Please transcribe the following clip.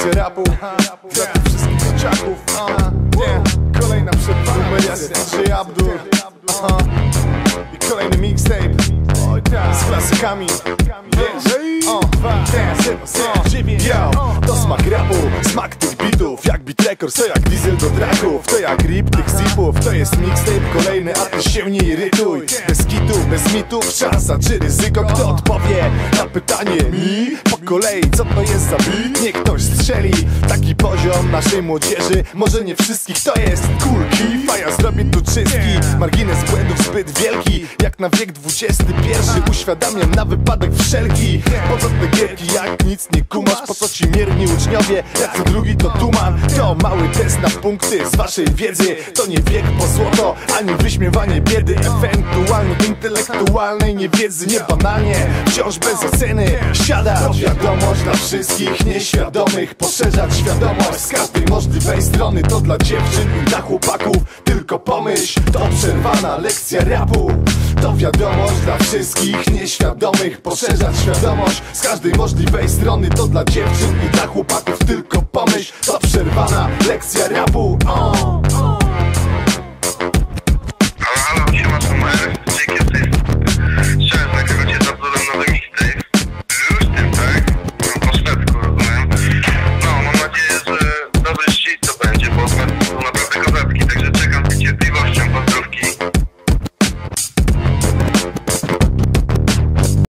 rapu Dla tych wszystkich dzieciaków Nie, kolejna przerwana wersja DJ Abdul Aha. I kolejny mixtape Z klasykami Wiesz, o, dance, o, yo beat to jak diesel do draków To jak rip tych zipów. To jest mixtape kolejny, a ty się nie irytuj Bez kitu, bez mitów, szansa czy ryzyko. Kto odpowie na pytanie mi? Po kolei, co to jest za beat? Niech ktoś strzeli. Taki poziom naszej młodzieży. Może nie wszystkich to jest kulki Faja zrobię tu czystki. Margines błędów zbyt wielki. Jak na wiek XXI Uświadamiam na wypadek wszelki. Po co te gierki jak nic nie kumasz. Po co ci mierni uczniowie? Jak co drugi to tuman Mały test na punkty z waszej wiedzy. To nie wiek po złoto Ani wyśmiewanie biedy. Ewentualnie intelektualnej niewiedzy Nie banalnie, wciąż bez oceny. Siada to wiadomość dla wszystkich nieświadomych. Poszerzać świadomość z każdej możliwej strony. To dla dziewczyn i dla chłopaków Tylko pomyśl, to przerwana lekcja rapu. To wiadomość dla wszystkich nieświadomych. Poszerzać świadomość z każdej możliwej strony. To dla dziewczyn Caribou. É uh.